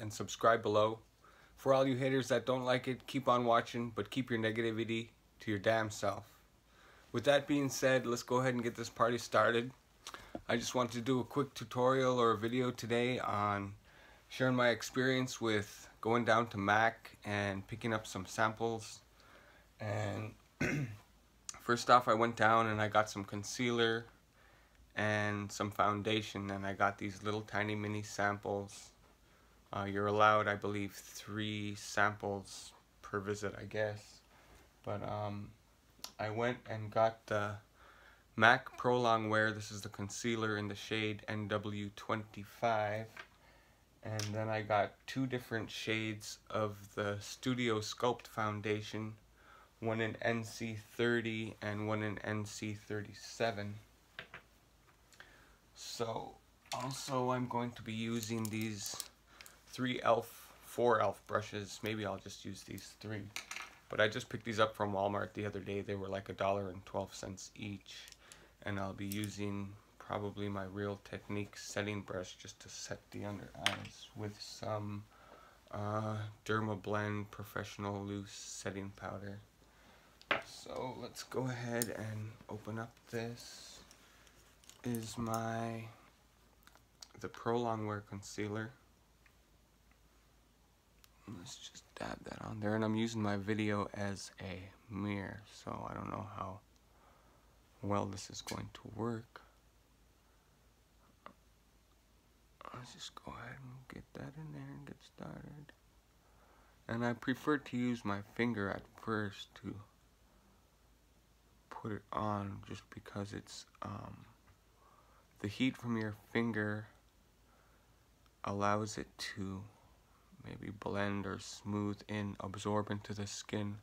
and subscribe below. For all you haters that don't like it, keep on watching, but keep your negativity to your damn self. With that being said, let's go ahead and get this party started. I just wanted to do a quick tutorial or a video today on sharing my experience with going down to MAC and picking up some samples. And first off, I went down and I got some concealer and some foundation and I got these little tiny mini samples. Uh, you're allowed, I believe, three samples per visit, I guess. But um, I went and got the MAC Pro Longwear. This is the concealer in the shade NW25. And then I got two different shades of the Studio Sculpt Foundation. One in NC30 and one in NC37. So, also I'm going to be using these three e.l.f., four e.l.f. brushes. Maybe I'll just use these three. But I just picked these up from Walmart the other day. They were like a dollar and 12 cents each. And I'll be using probably my Real Technique setting brush just to set the under eyes with some uh, Dermablend Professional Loose Setting Powder. So let's go ahead and open up this is my the Pro Longwear concealer. Let's just dab that on there, and I'm using my video as a mirror, so I don't know how well this is going to work. Let's just go ahead and get that in there and get started. And I prefer to use my finger at first to put it on just because it's um, the heat from your finger allows it to maybe blend or smooth in, absorb into the skin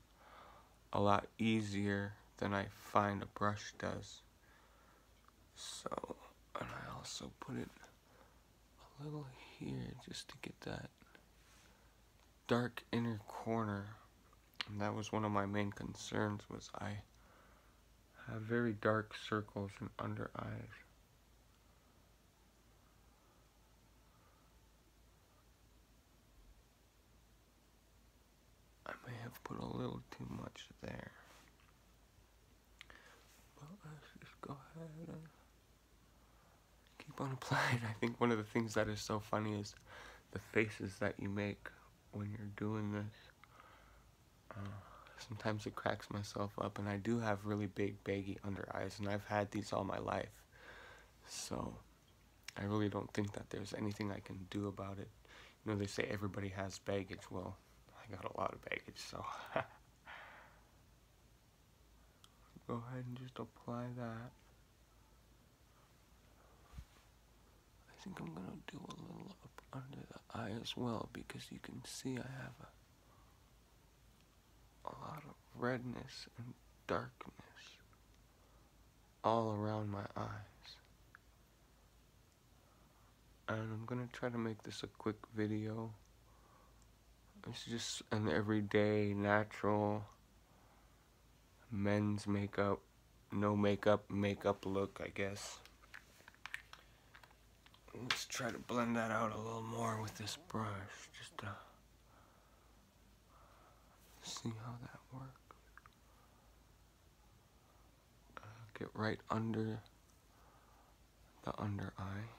a lot easier than I find a brush does. So, and I also put it a little here just to get that dark inner corner. And that was one of my main concerns was I have very dark circles and under eyes. Have put a little too much there. But let's just go ahead and keep on applying. I think one of the things that is so funny is the faces that you make when you're doing this. Uh, sometimes it cracks myself up, and I do have really big, baggy under eyes, and I've had these all my life. So I really don't think that there's anything I can do about it. You know, they say everybody has baggage. Well, I got a lot of baggage, so go ahead and just apply that. I think I'm gonna do a little up under the eye as well because you can see I have a, a lot of redness and darkness all around my eyes. And I'm gonna try to make this a quick video. It's just an everyday, natural men's makeup, no makeup, makeup look, I guess. Let's try to blend that out a little more with this brush, just to see how that works. Uh, get right under the under eye.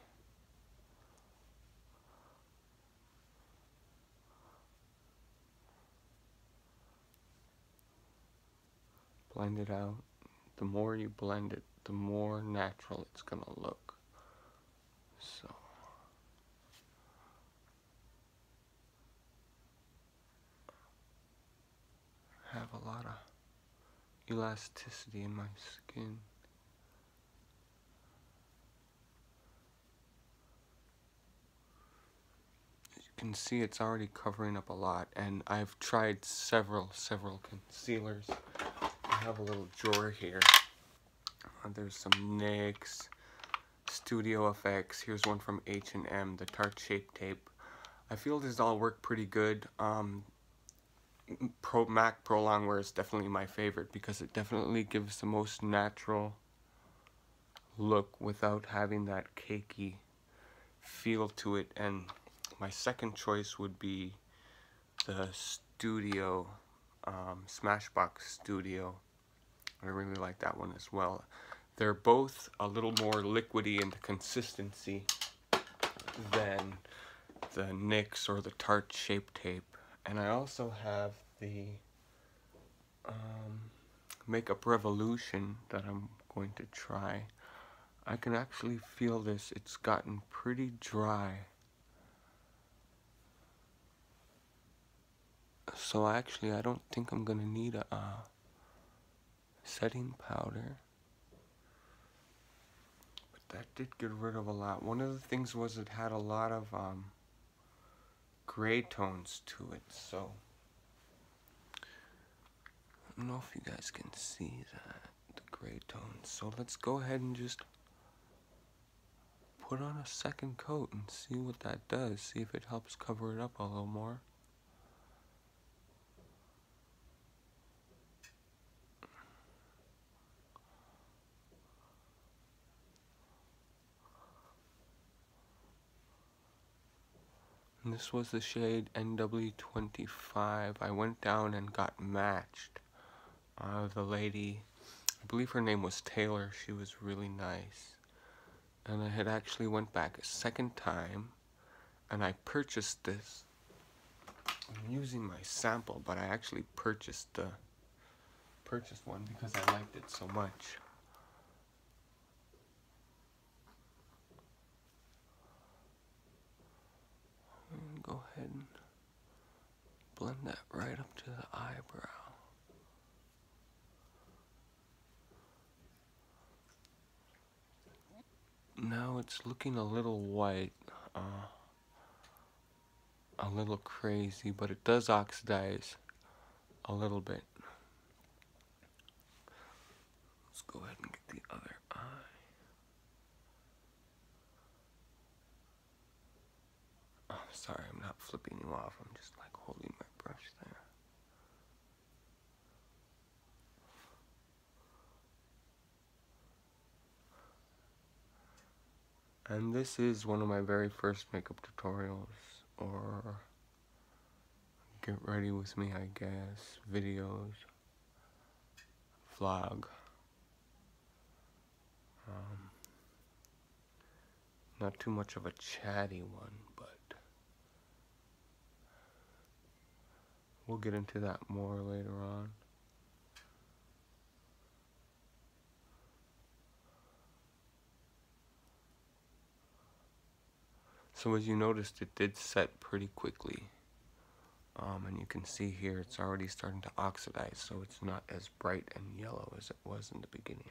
Blend it out, the more you blend it, the more natural it's going to look. So. have a lot of elasticity in my skin. As you can see it's already covering up a lot and I've tried several several concealers have a little drawer here. Uh, there's some NYX, Studio FX. Here's one from H&M, the Tarte Shape Tape. I feel these all work pretty good. Um, Pro Mac Pro Longwear is definitely my favorite because it definitely gives the most natural look without having that cakey feel to it and my second choice would be the Studio, um, Smashbox Studio. I really like that one as well. They're both a little more liquidy in the consistency than the NYX or the Tarte Shape Tape. And I also have the um, Makeup Revolution that I'm going to try. I can actually feel this. It's gotten pretty dry. So actually, I don't think I'm gonna need a uh, setting powder. But that did get rid of a lot. One of the things was it had a lot of um, gray tones to it, so I don't know if you guys can see that, the gray tones. So let's go ahead and just put on a second coat and see what that does. See if it helps cover it up a little more. This was the shade NW25. I went down and got matched. Uh, the lady, I believe her name was Taylor, she was really nice. And I had actually went back a second time and I purchased this. I'm using my sample, but I actually purchased the purchased one because I liked it so much. go ahead and blend that right up to the eyebrow. Now it's looking a little white, uh, a little crazy, but it does oxidize a little bit. Let's go ahead and get the other eye. Oh, sorry, I'm not flipping you off. I'm just like holding my there. And this is one of my very first makeup tutorials, or get ready with me, I guess, videos, vlog. Um, not too much of a chatty one, but we'll get into that more later on. So as you noticed, it did set pretty quickly. Um, and you can see here it's already starting to oxidize, so it's not as bright and yellow as it was in the beginning.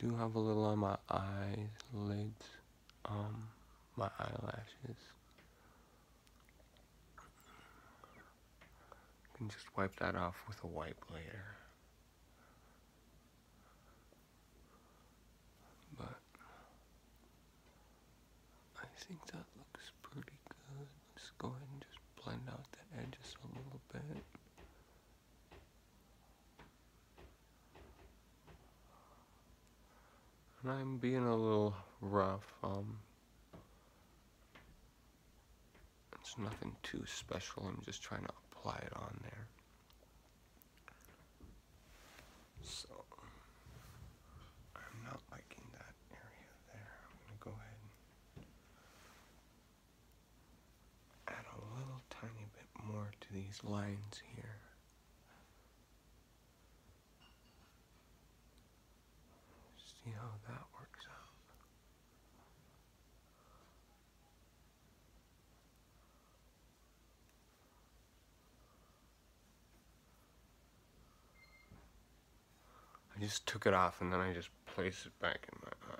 Do have a little on my eyelids, um, my eyelashes. can just wipe that off with a wipe later. But I think that looks pretty good. Let's go ahead and just blend out the edges a little bit. I'm being a little rough. Um, it's nothing too special. I'm just trying to apply it on there. So, I'm not liking that area there. I'm to go ahead and add a little tiny bit more to these lines here. See how that works out. I just took it off and then I just placed it back in my eye.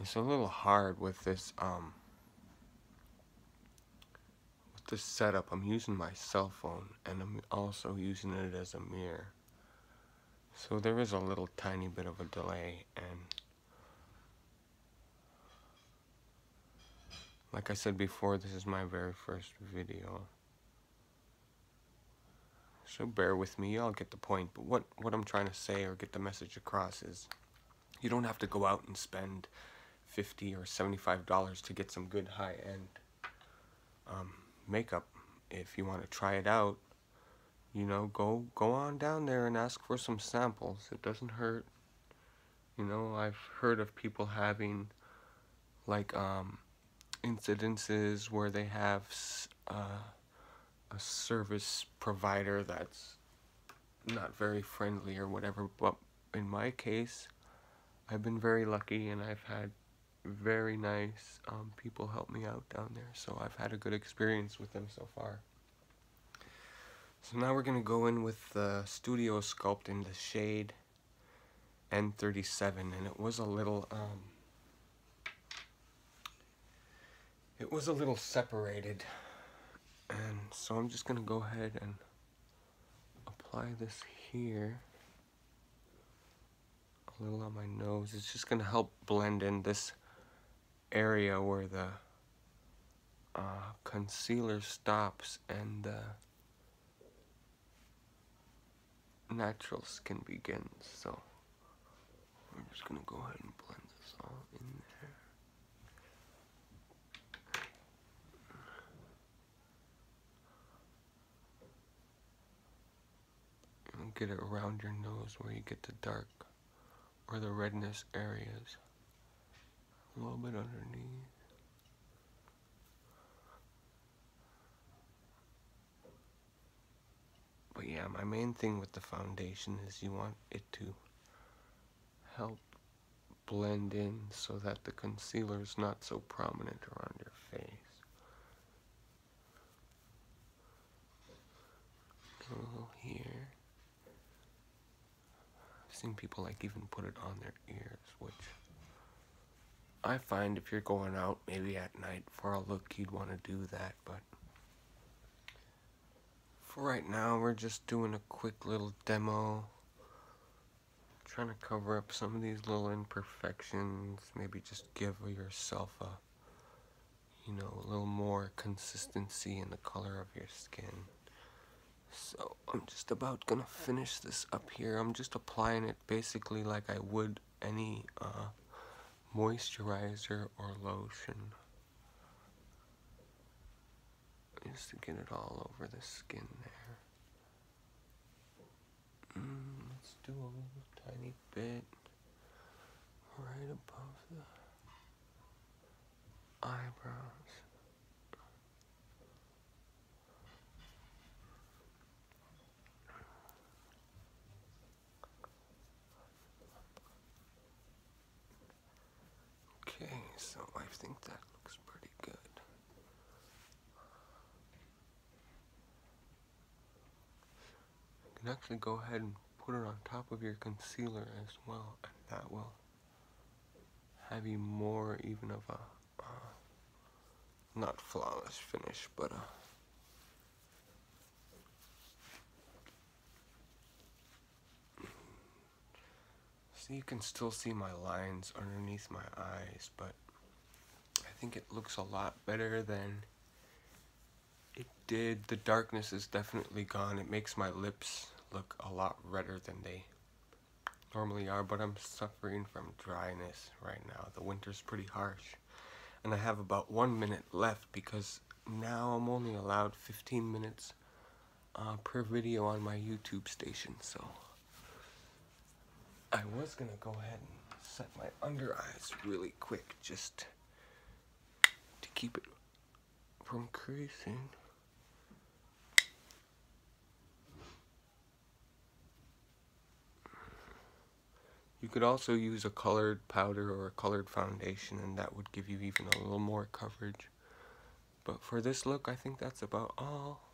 It's a little hard with this um with this setup. I'm using my cell phone and I'm also using it as a mirror. So there is a little tiny bit of a delay and like I said before, this is my very first video. So bear with me, y'all get the point. But what, what I'm trying to say or get the message across is you don't have to go out and spend 50 or $75 to get some good high-end um, makeup. If you want to try it out, you know, go go on down there and ask for some samples. It doesn't hurt. You know, I've heard of people having like um, incidences where they have uh, a service provider that's not very friendly or whatever. But in my case, I've been very lucky and I've had very nice um, people help me out down there. So I've had a good experience with them so far. So now we're going to go in with the Studio Sculpt in the shade N37 and it was a little um, it was a little separated so I'm just gonna go ahead and apply this here. A little on my nose. It's just gonna help blend in this area where the uh, concealer stops and the natural skin begins. So I'm just gonna go ahead and blend this all in there and get it around your nose where you get the dark or the redness areas. A little bit underneath. But yeah my main thing with the foundation is you want it to help blend in so that the concealer is not so prominent around your face. Here seen people like even put it on their ears which I find if you're going out maybe at night for a look, you'd want to do that, but for right now, we're just doing a quick little demo. Trying to cover up some of these little imperfections, maybe just give yourself a, you know, a little more consistency in the color of your skin. So I'm just about gonna finish this up here. I'm just applying it basically like I would any uh, moisturizer or lotion just to get it all over the skin there. Mm, let's do a little tiny bit right above the eyebrows. so I think that looks pretty good. You can actually go ahead and put it on top of your concealer as well, and that will have you more even of a, uh, not flawless finish, but a you can still see my lines underneath my eyes, but think it looks a lot better than it did. The darkness is definitely gone. It makes my lips look a lot redder than they normally are, but I'm suffering from dryness right now. The winter's pretty harsh. And I have about one minute left because now I'm only allowed 15 minutes uh, per video on my YouTube station, so I was gonna go ahead and set my under eyes really quick just keep it from creasing. You could also use a colored powder or a colored foundation and that would give you even a little more coverage. But for this look, I think that's about all.